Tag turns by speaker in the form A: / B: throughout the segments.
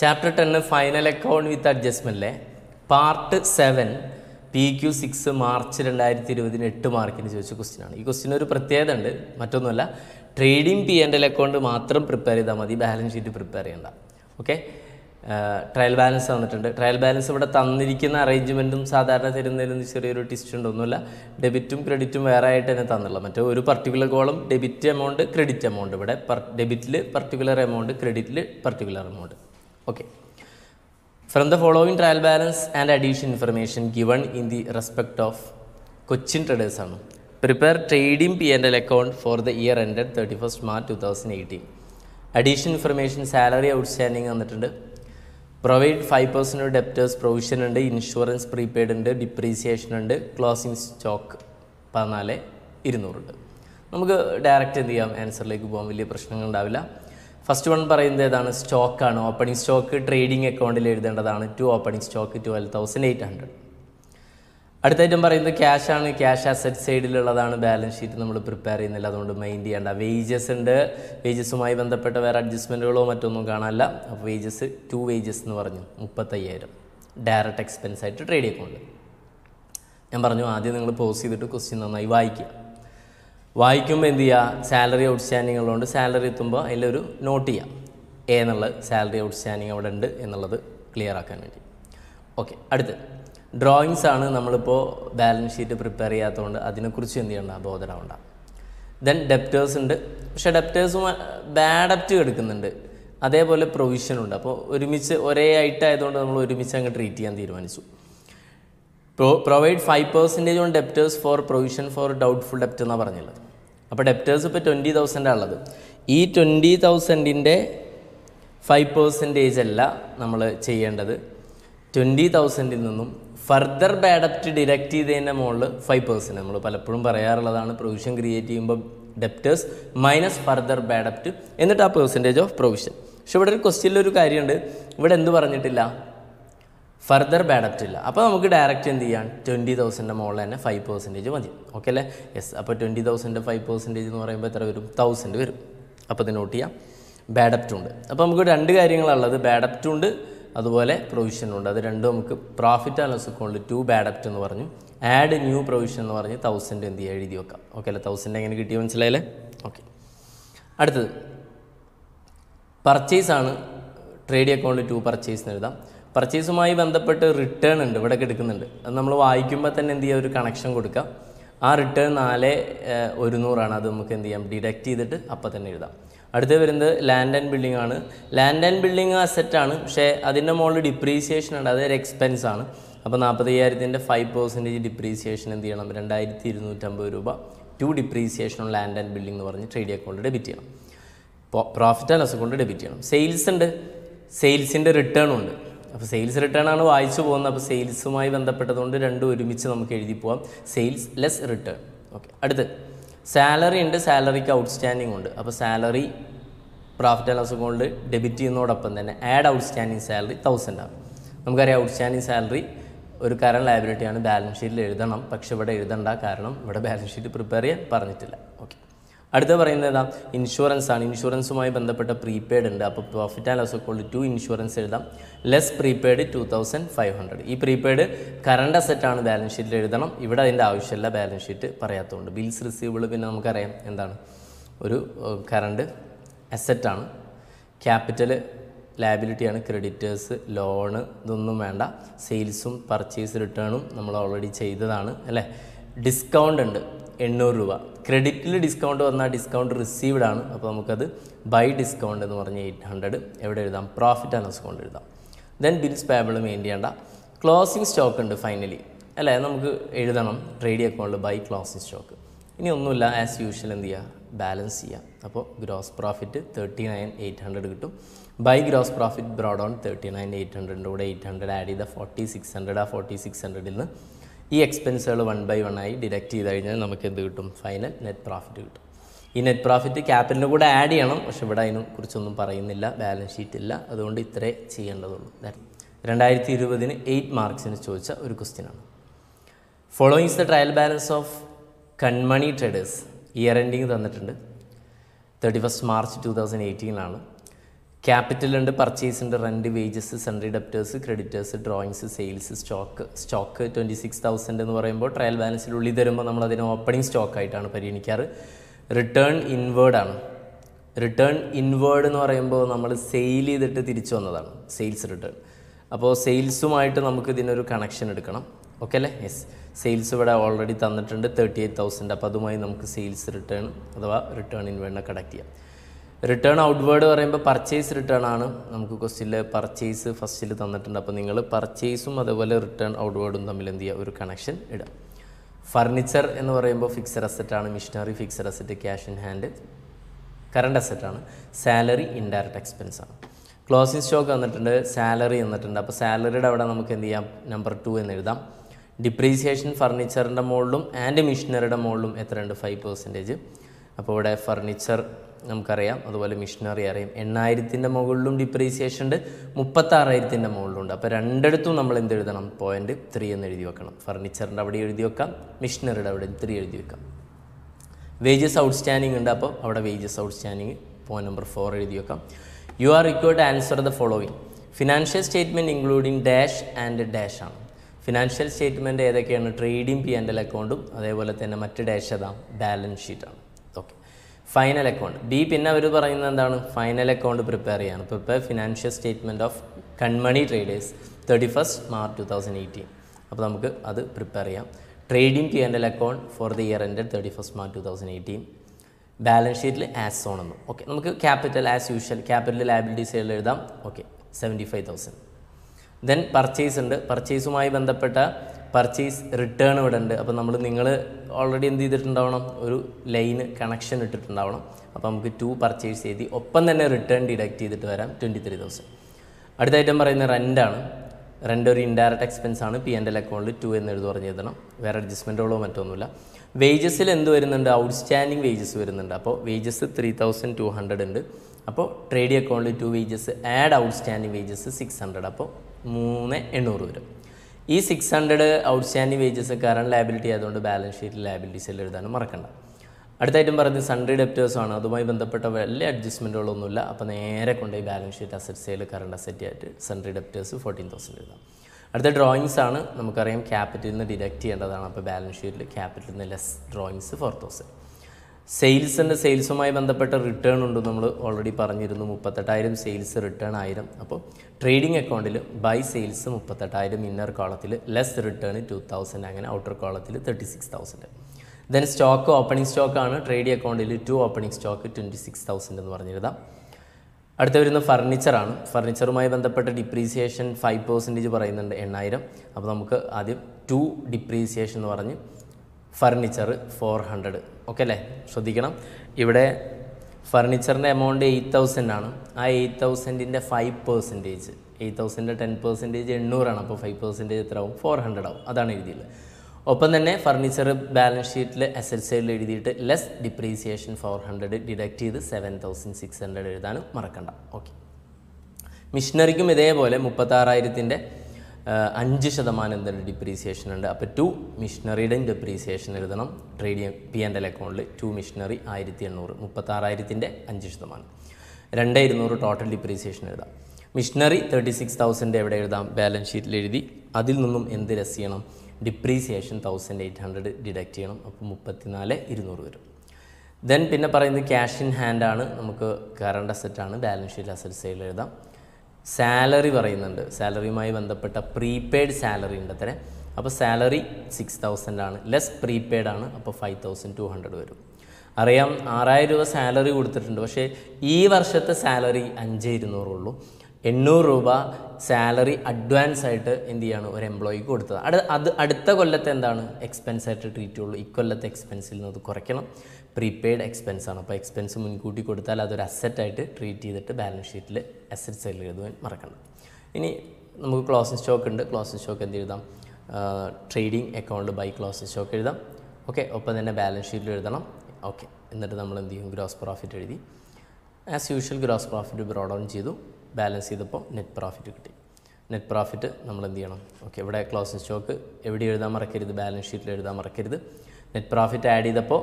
A: Chapter ടെന്ന് final account with അഡ്ജസ്റ്റ്മെന്റിലെ part seven P Q six March രണ്ടായിരത്തി ഇരുപതിന് എട്ട് മാർക്കിന് ചോദിച്ച ക്വസ്റ്റ്യൻ ആണ്. ഈ ക്വസ്റ്റ്യൻ ഒരു പ്രത്യേകത ഉണ്ട്. മറ്റൊന്നുമല്ല trading P and L account മാത്രം പ്രിപ്പയർ ചെയ്താൽ മതി. ബാലൻസ് ഷീറ്റ് പ്രിപ്പയർ ചെയ്യേണ്ട. ഓക്കെ ട്രയൽ ബാലൻസ് തന്നിട്ടുണ്ട് ട്രയൽ ബാലൻസ് ഇവിടെ തന്നിരിക്കുന്ന അറേഞ്ച്മെന്റും സാധാരണ തരുന്നതിലും ചെറിയൊരു ടിസ്റ്റ് ഉണ്ടൊന്നുമില്ല ഡെബിറ്റും ക്രെഡിറ്റും വേറെ ആയിട്ട് തന്നെ തന്നുള്ളൂ മറ്റേ ഒരു particular column debit amount credit amount ഇവിടെ ഡെബിറ്റിൽ particular amount ക്രെഡിറ്റിൽ particular amount okay from the following trial balance and addition information given in the respect of Cochin ട്രേഡേഴ്സാണ് prepare trading P and L account for the year ended thirty first March two thousand eighteen addition information salary outstanding വന്നിട്ടുണ്ട് provide five percent debtors provision ഉണ്ട്. Insurance prepaid ഉണ്ട്. Depreciation ഉണ്ട്. Closing stock പതിനാല് ഇരുന്നൂറുണ്ട് നമുക്ക് direct എന്ത് ചെയ്യാം? ആൻസറിലേക്ക് പോകാൻ വലിയ പ്രശ്നങ്ങൾ ഉണ്ടാവില്ല. ഫസ്റ്റ് വൺ പറയുന്നത് ഏതാണ്? സ്റ്റോക്കാണ് ഓപ്പണിംഗ് സ്റ്റോക്ക് ട്രേഡിംഗ് അക്കൗണ്ടിൽ എഴുതേണ്ടതാണ്. To opening stock twelve thousand eight hundred അടുത്ത ഐറ്റം പറയുന്നത് ക്യാഷ് ആണ്. ക്യാഷ് അസറ്റ് സൈഡിലുള്ളതാണ് ബാലൻസ് ഷീറ്റ് നമ്മൾ പ്രിപ്പയർ ചെയ്യുന്നില്ല അതുകൊണ്ട് മൈൻഡ് ചെയ്യേണ്ട. വേജസ് ഉണ്ട്. വേജസുമായി ബന്ധപ്പെട്ട വേറെ അഡ്ജസ്റ്റ്മെന്റുകളോ മറ്റൊന്നും കാണാനല്ല. അപ്പോൾ വേജസ് ടു വേജസ് എന്ന് പറഞ്ഞു. മുപ്പത്തയ്യായിരം. ഡയറക്റ്റ് എക്സ്പെൻസ് ആയിട്ട് ട്രേഡ് അക്കൗണ്ട് ഞാൻ പറഞ്ഞു ആദ്യം നിങ്ങൾ പോസ് ചെയ്തിട്ട് ക്വസ്റ്റ്യൻ നന്നായി വായിക്കുക. വായിക്കുമ്പോൾ എന്ത് ചെയ്യുക സാലറി ഔട്ട്സ്റ്റാൻഡിങ് ഉള്ളതുകൊണ്ട് സാലറി എത്തുമ്പോൾ അതിലൊരു നോട്ട് ചെയ്യാം. എ എന്നുള്ളത് സാലറി ഔട്ട്സ്റ്റാൻഡിങ് അവിടെ ഉണ്ട് എന്നുള്ളത് ക്ലിയർ ആക്കാൻ വേണ്ടി. ഓക്കെ അടുത്ത് ഡ്രോയിങ്സ് ആണ് നമ്മളിപ്പോൾ ബാലൻസ് ഷീറ്റ് പ്രിപ്പയർ ചെയ്യാത്തതുകൊണ്ട് അതിനെക്കുറിച്ച് എന്ത് ചെയ്യണ്ട? ബോധനാവണ്ട ദെൻ ഡെപ്റ്റേഴ്സ് ഉണ്ട്. പക്ഷേ ഡെപ്റ്റേഴ്സ് ബാഡ് അപ്റ്റ് എടുക്കുന്നുണ്ട്. അതേപോലെ പ്രൊവിഷൻ ഉണ്ട്. അപ്പോൾ ഒരുമിച്ച് ഒരേ ആയതുകൊണ്ട് നമ്മൾ ഒരുമിച്ച് അങ്ങ് ട്രീറ്റ് ചെയ്യാൻ തീരുമാനിച്ചു. Provide five percentage on debtors for provision for doubtful ഡെപ്റ്റ് എന്നാണ് പറഞ്ഞുള്ളത്. അപ്പോൾ ഡെപ്റ്റേഴ്സ് ഇപ്പോൾ ട്വന്റി തൗസൻഡാണ് ഉള്ളത്. ഈ ട്വന്റി തൗസൻഡിന്റെ ഫൈവ് പെർസെന്റേജ് അല്ല നമ്മൾ ചെയ്യേണ്ടത്. ട്വന്റി തൗസൻഡിൽ നിന്നും ഫർദർ ബാഡപ്റ്റ് ഡിഡക്റ്റ് ചെയ്തതിന്റെ മുകളിൽ ഫൈവ് പെർസെന്റ് നമ്മൾ പലപ്പോഴും പറയാറുള്ളതാണ് പ്രൊവിഷൻ ക്രിയേറ്റ് ചെയ്യുമ്പോൾ debtors minus further bad debt എന്നിട്ട് ആ പെർസെന്റേജ് ഓഫ് പ്രൊവിഷൻ പക്ഷെ ഇവിടെ ഒരു ക്വസ്റ്റ്യനിലൊരു കാര്യമുണ്ട്. ഇവിടെ എന്ത് പറഞ്ഞിട്ടില്ല? ഫർദർ ബാഡപ്റ്റ് ഇല്ല. അപ്പോൾ നമുക്ക് ഡയറക്റ്റ് എന്ത് ചെയ്യാം ട്വന്റി തൗസൻഡിന്റെ മുകളിൽ തന്നെ ഫൈവ് പെർസെന്റേജ് മതി. ഓക്കെ അല്ലേ? യെസ് അപ്പോൾ ട്വന്റി തൗസൻഡ് ഫൈവ് പെർസെന്റേജ് എന്ന് പറയുമ്പോൾ എത്ര വരും? തൗസൻഡ് വരും. അപ്പോൾ ഇത് നോട്ട് ചെയ്യാം. ബാഡപ്റ്റ് ഉണ്ട്. അപ്പോൾ നമുക്ക് രണ്ട് കാര്യങ്ങളുള്ളത്. ബാഡപ്റ്റ് ഉണ്ട്. അതുപോലെ പ്രൊവിഷൻ ഉണ്ട്. അത് രണ്ടും നമുക്ക് പ്രോഫിറ്റ് ആൻഡ് ലോസ് അക്കൗണ്ടിൽ ടു ബാഡപ്റ്റ് എന്ന് പറഞ്ഞു. ആഡ് ന്യൂ പ്രൊവിഷൻ എന്ന് പറഞ്ഞ് തൗസൻഡ് എന്ത് ചെയ്യുക എഴുതി വെക്കാം. ഓക്കെ അല്ലേ? തൗസൻഡ് എങ്ങനെ കിട്ടിയ മനസ്സിലായല്ലേ? ഓക്കെ അടുത്തത്. പർച്ചേസ് ആണ്. ട്രേഡ് അക്കൗണ്ട് ടു പർച്ചേസ് എന്ന് എഴുതാം. പർച്ചേസുമായി ബന്ധപ്പെട്ട് റിട്ടേൺ ഉണ്ട് ഇവിടെ എടുക്കുന്നുണ്ട്. അത് നമ്മൾ വായിക്കുമ്പോൾ തന്നെ എന്ത് ചെയ്യുക ഒരു കണക്ഷൻ കൊടുക്കുക ആ റിട്ടേൺ നാല് ഒരുന്നൂറാണ്. അത് നമുക്ക് എന്ത് ചെയ്യാം? ഡിഡക്റ്റ് ചെയ്തിട്ട് അപ്പം തന്നെ എഴുതാം. അടുത്ത് വരുന്നത് ലാൻഡ് ആൻഡ് ബിൽഡിംഗ് ആണ്. ലാൻഡ് ആൻഡ് ബിൽഡിംഗ് അസറ്റ് ആണ്. പക്ഷേ അതിന്റെ മുകളിൽ ഡിപ്രീസിയേഷൻ ഉണ്ട്. അതൊരു എക്സ്പെൻസ് ആണ്. അപ്പോൾ നാൽപ്പത്തയ്യായിരത്തിന്റെ ഫൈവ് പെർസെന്റേജ് ഡിപ്രീസിയേഷൻ എന്ത് ചെയ്യണം? രണ്ടായിരത്തി ഇരുന്നൂറ്റമ്പത് രൂപ to depreciation on land and building എന്ന് പറഞ്ഞ് ട്രേഡ് അക്കൗണ്ട് ഡെബിറ്റ് ചെയ്യണം. Profit and loss account debit ചെയ്യണം. സെയിൽസ് ഉണ്ട്. സെയിൽസിന്റെ റിട്ടേൺ ഉണ്ട്. അപ്പോൾ സെയിൽസ് റിട്ടേൺ ആണ് വായിച്ചു പോകുന്നത്. അപ്പോൾ സെയിൽസുമായി ബന്ധപ്പെട്ടതുകൊണ്ട് രണ്ടും ഒരുമിച്ച് നമുക്ക് എഴുതി പോവാം. സെയിൽസ് ലെസ് റിട്ടേൺ ഓക്കെ അടുത്ത്. സാലറി ഉണ്ട് സാലറിക്ക് ഔട്ട്സ്റ്റാൻഡിങ് ഉണ്ട്. അപ്പോൾ salary profit and loss account debit ചെയ്യുന്നതോടൊപ്പം തന്നെ ആഡ് ഔട്ട്സ്റ്റാൻഡിങ് സാലറി തൗസൻഡ് ആണ്. നമുക്കറിയാം ഔട്ട്സ്റ്റാൻഡിങ് സാലറി ഒരു കറണ്ട് ലയബിലിറ്റിയാണ് ബാലൻസ് ഷീറ്റിൽ എഴുതണം. പക്ഷെ ഇവിടെ എഴുതണ്ട. കാരണം ഇവിടെ ബാലൻസ് ഷീറ്റ് പ്രിപ്പയർ ചെയ്യാൻ പറഞ്ഞിട്ടില്ല. ഓക്കെ അടുത്ത പറയുന്നത് ഏതാ? ഇൻഷുറൻസ് ആണ്. ഇൻഷുറൻസുമായി ബന്ധപ്പെട്ട പ്രീപെയ്ഡ് ഉണ്ട്. അപ്പോൾ profit and loss account to insurance എഴുതാം. Less prepaid two thousand five hundred ഈ പ്രീപെയ്ഡ് കറണ്ട് അസറ്റ് ആണ് ബാലൻസ് ഷീറ്റിൽ എഴുതണം. ഇവിടെ അതിന്റെ ആവശ്യമില്ല. ബാലൻസ് ഷീറ്റ് പറയാത്തതുകൊണ്ട് ബിൽസ് റിസീവബിൾ പിന്നെ നമുക്കറിയാം എന്താണ്? ഒരു കറണ്ട് അസറ്റാണ് ക്യാപിറ്റൽ ലാബിലിറ്റിയാണ് ക്രെഡിറ്റേഴ്സ് ലോണ് ഇതൊന്നും വേണ്ട. സെയിൽസും പർച്ചേസ് റിട്ടേണും നമ്മൾ ഓൾറെഡി ചെയ്തതാണ്. അല്ലേ? ഡിസ്കൗണ്ട് ഉണ്ട്. എണ്ണൂറ് രൂപ. ക്രെഡിറ്റിൽ ഡിസ്കൗണ്ട് വന്നാൽ ഡിസ്കൗണ്ട് റിസീവ്ഡ് ആണ്. അപ്പോൾ നമുക്കത് ബൈ ഡിസ്കൗണ്ട് എന്ന് പറഞ്ഞ് എയ്റ്റ് ഹൺഡ്രഡ് എവിടെ എഴുതാം? പ്രോഫിറ്റ് ആൻഡ് ഡിസ്കൗണ്ട് എഴുതാം. ദെൻ ബിൽസ് പേബിൾ മെയിൻ ചെയ്യേണ്ട. ക്ലോസിംഗ് സ്റ്റോക്ക് ഉണ്ട് ഫൈനലി അല്ലേ? നമുക്ക് എഴുതണം. ട്രേഡിംഗ് അക്കൗണ്ടിൽ ബൈ ക്ലോസിംഗ് സ്റ്റോക്ക് ഇനി ഒന്നുമില്ല. ആസ് യൂഷ്വൽ എന്ത് ചെയ്യുക ബാലൻസ് ചെയ്യുക അപ്പോൾ gross profit thirty nine eight hundred കിട്ടും. By gross profit brought on thirty nine eight ഹൺഡ്രഡിന്റെ കൂടെ എയ്റ്റ് ഹൺഡ്രഡ് ആഡ് ചെയ്ത ഫോർട്ടി സിക്സ് ഹൺഡ്രഡ് ആ ഫോർട്ടി സിക്സ് ഹൺഡ്രഡിൽ നിന്ന് ഈ എക്സ്പെൻസുകൾ വൺ ബൈ വൺ ആയി ഡിഡക്റ്റ് ചെയ്ത് കഴിഞ്ഞാൽ നമുക്ക് എന്ത് കിട്ടും? ഫൈനൽ നെറ്റ് പ്രോഫിറ്റ് കിട്ടും. ഈ നെറ്റ് പ്രോഫിറ്റ് ക്യാപിറ്റലിന്റെ കൂടെ ആഡ് ചെയ്യണം. പക്ഷെ ഇവിടെ അതിനെ കുറിച്ചൊന്നും പറയുന്നില്ല. ബാലൻസ് ഷീറ്റ് ഇല്ല. അതുകൊണ്ട് ഇത്രേ ചെയ്യേണ്ടതുള്ളൂ. രണ്ടായിരത്തി ഇരുപതിന് എയ്റ്റ് മാർക്സിന് ചോദിച്ച ഒരു ക്വസ്റ്റ്യനാണ് followings the trial balance of Kanmani traders year ending തന്നിട്ടുണ്ട്. Thirty first March two thousand എയ്റ്റീനിലാണ് capital ഉണ്ട് പർച്ചേസ് ഉണ്ട് rent wages sundry debtors creditors drawings sales stock stock twenty six thousand എന്ന് പറയുമ്പോൾ ട്രയൽ ബാലൻസിൽ ഉള്ളിൽ തരുമ്പോൾ നമ്മൾ അതിനെ ഓപ്പണിംഗ് സ്റ്റോക്കായിട്ടാണ് പരിഗണിക്കാറ്. റിട്ടേൺ ഇൻവേർഡ് ആണ്. റിട്ടേൺ ഇൻവേർഡ് എന്ന് പറയുമ്പോൾ നമ്മൾ സെയിൽ ചെയ്തിട്ട് തിരിച്ചു വന്നതാണ് സെയിൽസ് റിട്ടേൺ അപ്പോൾ സെയിൽസുമായിട്ട് നമുക്ക് ഇതിനൊരു കണക്ഷൻ എടുക്കണം. ഓക്കെ അല്ലേ? യെസ് സെയിൽസ് ഇവിടെ ഓൾറെഡി തന്നിട്ടുണ്ട് തേർട്ടി എയ്റ്റ് തൗസൻഡ് അപ്പോൾ അതുമായി നമുക്ക് സെയിൽസ് റിട്ടേൺ അഥവാ റിട്ടേൺ ഇൻവേർഡിനെ കണക്ട് ചെയ്യാം. റിട്ടേൺ ഔട്ട്വേർഡ് പറയുമ്പോൾ പർച്ചേസ് റിട്ടേൺ ആണ്. നമുക്ക് ക്വസ്റ്റിൽ പർച്ചേസ് ഫസ്റ്റിൽ തന്നിട്ടുണ്ട്. അപ്പോൾ നിങ്ങൾ പർച്ചേസും അതേപോലെ റിട്ടേൺ ഔട്ട്വേർഡും തമ്മിൽ എന്ത് ചെയ്യുക? ഒരു കണക്ഷൻ ഇടാം ഫർണിച്ചർ എന്ന് പറയുമ്പോൾ ഫിക്സഡ് അസറ്റ് ആണ്. Machinery fixed asset cash in hand current asset ആണ്. സാലറി ഇൻഡയറക്റ്റ് എക്സ്പെൻസ് ആണ്. ക്ലോസിംഗ് സ്റ്റോക്ക് വന്നിട്ടുണ്ട് സാലറി വന്നിട്ടുണ്ട് അപ്പോൾ സാലറിയുടെ അവിടെ നമുക്ക് എന്ത് ചെയ്യാം? നമ്പർ ടു എന്ന് എഴുതാം. ഡിപ്രീസിയേഷൻ ഫർണിച്ചറിന്റെ മുകളിലും ആൻഡ് മിഷനറിയുടെ മുകളിലും എത്രയുണ്ട്? ഫൈവ് പെർസെന്റേജ് അപ്പോൾ ഇവിടെ ഫർണിച്ചർ നമുക്കറിയാം. അതുപോലെ മിഷനറി അറിയാം. എണ്ണായിരത്തിന്റെ മുകളിലും ഡിപ്രീസിയേഷൻ ഉണ്ട്. മുപ്പത്താറായിരത്തിന്റെ മുകളിലുണ്ട്. അപ്പോൾ രണ്ടിടത്തും നമ്മൾ എന്ത് എഴുതണം? പോയിന്റ് ത്രീ എന്ന് എഴുതി വെക്കണം. ഫർണിച്ചറിന്റെ അവിടെ എഴുതി വെക്കാം. മിഷനറിയുടെ അവിടെ ത്രീ എഴുതി വെക്കാം. വേജസ് ഔട്ട്സ്റ്റാൻഡിങ് ഉണ്ട്. അപ്പോൾ അവിടെ wages outstanding point number four എഴുതി വെക്കാം. You are required answer the following financial statement including dash and dash ആണ്. ഫിനാൻഷ്യൽ സ്റ്റേറ്റ്മെന്റ് ഏതൊക്കെയാണ്? ട്രേഡിംഗ് പി ആൻഡ് എൽ അക്കൗണ്ടും അതേപോലെ തന്നെ മറ്റ് ഡാഷ് ഏതാണ് ബാലൻസ് ഷീറ്റാണ് ഫൈനൽ അക്കൗണ്ട് ബി പിന്നെ അവർ പറയുന്നത് എന്താണ്? ഫൈനൽ അക്കൗണ്ട് പ്രിപ്പയർ ചെയ്യാണ്. Prepare financial statement of Kanmani traders thirty first March two thousand eighteen അപ്പോൾ നമുക്ക് അത് പ്രിപ്പയർ ചെയ്യാം. Trading P and L account for the year end thirty first March two thousand eighteen balance ഷീറ്റിൽ as on എന്നും. Okay നമുക്ക് capital as usual capital liabilities എഴുതാം. Okay seventy five thousand then purchase ഉണ്ട് പർച്ചേസുമായി ബന്ധപ്പെട്ട purchase return ഇവിടെ ഉണ്ട്. അപ്പോൾ നമ്മൾ നിങ്ങൾ ഓൾറെഡി എന്ത് ചെയ്തിട്ടുണ്ടാവണം? ഒരു ലൈന് കണക്ഷൻ ഇട്ടിട്ടുണ്ടാവണം. അപ്പോൾ നമുക്ക് ടു പർച്ചേസ് ചെയ്ത് ഒപ്പം തന്നെ റിട്ടേൺ ഡിഡക്റ്റ് ചെയ്തിട്ട് വരാം ട്വന്റി ത്രീ തൗസൻഡ് അടുത്ത ഐറ്റം പറയുന്നത് റെന്റാണ് റെന്റ് ഒരു ഇൻഡയറക്റ്റ് എക്സ്പെൻസ് ആണ്. പി എന്റെ അക്കൗണ്ടിൽ ടു എന്ന് എഴുതി പറഞ്ഞ് എഴുതണം. വേറെ അഡ്ജസ്റ്റ്മെന്റുകളോ മറ്റൊന്നുമില്ല. വേജസിൽ എന്ത് വരുന്നുണ്ട്? ഔട്ട്സ്റ്റാൻഡിങ് വേജസ് വരുന്നുണ്ട്. അപ്പോൾ wages three thousand two hundred ഉണ്ട്. അപ്പോൾ ട്രേഡി അക്കൗണ്ടിൽ to wages add outstanding wages six hundred അപ്പോൾ മൂന്ന് എണ്ണൂറ് വരും. ഈ six hundred outstanding wages current liability ആയതുകൊണ്ട് ബാലൻസ് ഷീറ്റിൽ ലാബിലിറ്റീസിൽ എഴുതാനും മറക്കണ്ട. അടുത്ത ഐറ്റം പറയുന്നത് സൺഡ്രി ഡെപ്റ്റേഴ്സ് ആണ്. അതുമായി ബന്ധപ്പെട്ട വലിയ അഡ്ജസ്റ്റ്മെന്റുകളൊന്നുമില്ല അപ്പോൾ നേരെ കൊണ്ടുപോയി balance sheet asset sale current asset ആയിട്ട് സൺഡ്രി ഡെപ്റ്റേഴ്സ് ഫോർട്ടീൻ തൗസൻഡ് എഴുതാം. അടുത്ത ഡ്രോയിങ്സ് ആണ്. നമുക്കറിയാം ക്യാപിറ്റലിൽ നിന്ന് ഡിഡക്റ്റ് ചെയ്യേണ്ടതാണ്. അപ്പോൾ ബാലൻസ് ഷീറ്റിൽ ക്യാപിറ്റലിൽ നിന്ന് ലെസ് ഡ്രോയിങ്സ് ഫോർ തൗസൻഡ് സെയിൽസിന്റെ സെയിൽസുമായി ബന്ധപ്പെട്ട റിട്ടേൺ ഉണ്ട് നമ്മൾ ഓൾറെഡി പറഞ്ഞിരുന്നു. മുപ്പത്തെട്ടായിരം സെയിൽസ് റിട്ടേൺ ആയിരം. അപ്പോൾ ട്രേഡിംഗ് അക്കൗണ്ടിൽ ബൈ സെയിൽസ് മുപ്പത്തെട്ടായിരം ഇന്നർ കോളത്തിൽ ലെസ് റിട്ടേൺ ടു തൗസൻഡ് അങ്ങനെ ഔട്ടർ കോളത്തിൽ thirty six thousand then stock opening സ്റ്റോക്കാണ് ട്രേഡിംഗ് അക്കൗണ്ടിൽ to opening stock twenty six thousand എന്ന് പറഞ്ഞിരുതാം അടുത്ത വരുന്ന ഫർണിച്ചറാണ് ഫർണിച്ചറുമായി ബന്ധപ്പെട്ട ഡിപ്രീസിയേഷൻ ഫൈവ് പെർസെന്റേജ് പറയുന്നുണ്ട് എണ്ണായിരം. അപ്പോൾ നമുക്ക് ആദ്യം ടു ഡിപ്രീസിയേഷൻ എന്ന് പറഞ്ഞ് ഫർണിച്ചർ ഫോർ ഹൺഡ്രഡ് ഓക്കെ അല്ലേ? ശ്രദ്ധിക്കണം. ഇവിടെ ഫർണിച്ചറിന്റെ എമൗണ്ട് എയ്റ്റ് തൗസൻഡ് ആണ്. ആ എയ്റ്റ് തൗസൻഡിന്റെ ഫൈവ് പെർസെന്റേജ് എയ്റ്റ് തൗസൻഡിന്റെ ടെൻ പെർസെന്റേജ് എണ്ണൂറാണ്. അപ്പോൾ ഫൈവ് പെർസെന്റേജ് എത്ര ആവും? ഫോർ ഹൺഡ്രഡ് ആവും. അതാണ് എഴുതിയുള്ളത് ഒപ്പം തന്നെ ഫർണിച്ചർ ബാലൻസ് ഷീറ്റിൽ അസറ്റ് സൈഡിൽ എഴുതിയിട്ട് less depreciation four hundred deduct ചെയ്ത് സെവൻ തൗസൻഡ് സിക്സ് ഹൺഡ്രഡ് എഴുതാനും മറക്കണ്ട. ഓക്കെ മിഷനറിക്കും ഇതേപോലെ മുപ്പത്താറായിരത്തിന്റെ അഞ്ച് ശതമാനം എന്തുണ്ട് ഡിപ്രീസിയേഷൻ ഉണ്ട്? അപ്പോൾ ടു മിഷനറിയുടെയും ഡിപ്രീസിയേഷൻ എഴുതണം. ട്രേഡ് പി ആൻഡ് എൽ അക്കൗണ്ടിൽ ടു മിഷണറി ആയിരത്തി എണ്ണൂറ് മുപ്പത്താറായിരത്തിന്റെ അഞ്ച് ശതമാനം. രണ്ട് ഇരുന്നൂറ് ടോട്ടൽ ഡിപ്രീസിയേഷൻ എഴുതാം. മിഷണറി തേർട്ടി സിക്സ് തൗസൻഡ് എവിടെ എഴുതാം? ബാലൻസ് ഷീറ്റിൽ എഴുതി. അതിൽ നിന്നും എന്ത് രസ് ചെയ്യണം? Depreciation thousand eight hundred deduct ചെയ്യണം. അപ്പോൾ മുപ്പത്തിനാല് ഇരുന്നൂറ് വരും. ദെൻ പിന്നെ പറയുന്നത് ക്യാഷ് ഇൻ ഹാൻഡ് ആണ്. നമുക്ക് കറണ്ട് അസറ്റാണ് ബാലൻസ് ഷീറ്റ് അസറ്റ് സൈഡിൽ എഴുതാം. സാലറി പറയുന്നുണ്ട്. സാലറിയുമായി ബന്ധപ്പെട്ട പ്രീപെയ്ഡ് സാലറി ഉണ്ട് അത്ര അപ്പോൾ സാലറി സിക്സ് തൗസൻഡ് ആണ് ലെസ് പ്രീപെയ്ഡ് ആണ് അപ്പോൾ ഫൈവ് തൗസൻഡ് ടു ഹൺഡ്രഡ് വരും. അറിയാം ആറായിരം രൂപ സാലറി കൊടുത്തിട്ടുണ്ട്. പക്ഷേ ഈ വർഷത്തെ സാലറി അഞ്ച് ഇരുന്നൂറുള്ളൂ. എണ്ണൂറ് രൂപ സാലറി അഡ്വാൻസ് ആയിട്ട് എന്ത് ചെയ്യാണ് ഒരു എംപ്ലോയിക്ക് കൊടുത്തത്. അത് അത് അടുത്ത കൊല്ലത്തെ എന്താണ്? എക്സ്പെൻസ് ആയിട്ട് ട്രീറ്റ് ചെയ്യുള്ളൂ. ഇക്കൊല്ലത്തെ എക്സ്പെൻസിൽ നിന്ന് അത് കുറയ്ക്കണം. പ്രീപെയ്ഡ് എക്സ്പെൻസ് ആണ്. അപ്പോൾ എക്സ്പെൻസ് മുൻകൂട്ടി കൊടുത്താൽ അതൊരു അസറ്റായിട്ട് ട്രീറ്റ് ചെയ്തിട്ട് ബാലൻസ് ഷീറ്റിൽ അസറ്റ് സൈഡിൽ എഴുതുവാൻ മറക്കണം ഇനി നമുക്ക് ക്ലോസിംഗ് സ്റ്റോക്ക് ഉണ്ട്. ക്ലോസിംഗ് സ്റ്റോക്ക് എന്ത് എഴുതാം? Trading account by closing stock എഴുതാം. ഓക്കെ ഒപ്പം തന്നെ ബാലൻസ് ഷീറ്റിൽ എഴുതണം. ഓക്കെ എന്നിട്ട് നമ്മൾ എന്ത് ചെയ്യും? ഗ്രോസ് പ്രോഫിറ്റ് എഴുതി. As usual gross profit brought on ചെയ്തു. ബാലൻസ് ചെയ്തപ്പോൾ നെറ്റ് പ്രോഫിറ്റ് കിട്ടി. നെറ്റ് പ്രോഫിറ്റ് നമ്മൾ എന്ത് ചെയ്യണം? ഓക്കെ ഇവിടെ ക്ലോസിംഗ് സ്റ്റോക്ക് എവിടെ എഴുതാൻ മറക്കരുത്? ബാലൻസ് ഷീറ്റിൽ എഴുതാൻ മറക്കരുത്. നെറ്റ് പ്രോഫിറ്റ് ആഡ് ചെയ്തപ്പോൾ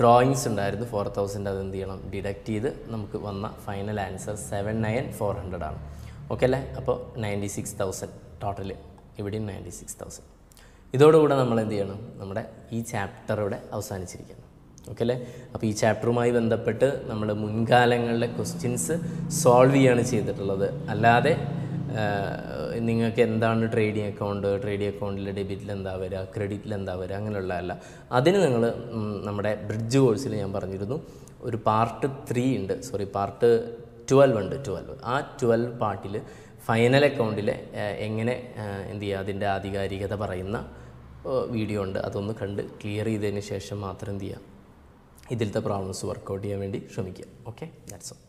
A: ഡ്രോയിങ്സ് ഉണ്ടായിരുന്നു ഫോർ തൗസൻഡ് അത് എന്ത് ചെയ്യണം ഡിഡക്റ്റ് ചെയ്ത് നമുക്ക് വന്ന final answer seven nine four hundred ആണ്. ഓക്കെ അല്ലേ? അപ്പോൾ നയന്റി സിക്സ് തൗസൻഡ് ടോട്ടൽ ഇവിടെയും നയന്റി സിക്സ് തൗസൻഡ് ഇതോടുകൂടെ നമ്മൾ എന്ത് ചെയ്യണം? നമ്മുടെ ഈ ചാപ്റ്റർ ഇവിടെ അവസാനിച്ചിരിക്കുന്നു. ഓക്കെ അല്ലേ? അപ്പോൾ ഈ ചാപ്റ്ററുമായി ബന്ധപ്പെട്ട് നമ്മൾ മുൻകാലങ്ങളിലെ ക്വസ്റ്റ്യൻസ് സോൾവ് ചെയ്യാണ് ചെയ്തിട്ടുള്ളത്. അല്ലാതെ നിങ്ങൾക്ക് എന്താണ് ട്രേഡിംഗ് അക്കൗണ്ട് ട്രേഡിംഗ് അക്കൗണ്ടിൽ ഡെബിറ്റിൽ എന്താ വരിക ക്രെഡിറ്റിൽ എന്താ വരിക അങ്ങനെയുള്ളതല്ല അതിന് നിങ്ങൾ നമ്മുടെ ബ്രിഡ്ജ് കോഴ്സിൽ ഞാൻ പറഞ്ഞിരുന്നു. ഒരു പാർട്ട് ത്രീ ഉണ്ട്. സോറി പാർട്ട് ട്വൽവ് ഉണ്ട്. ട്വൽവ് ആ ട്വൽവ് പാർട്ടിൽ ഫൈനൽ അക്കൗണ്ടിലെ എങ്ങനെ എന്ത് ചെയ്യുക അതിന്റെ ആധികാരികത പറയുന്ന വീഡിയോ ഉണ്ട്. അതൊന്ന് കണ്ട് ക്ലിയർ ചെയ്തതിന് ശേഷം മാത്രം എന്ത് ചെയ്യുക ഇതിലത്തെ പ്രോബ്ലംസ് വർക്കൗട്ട് ചെയ്യാൻ വേണ്ടി ശ്രമിക്കുക. Okay that's all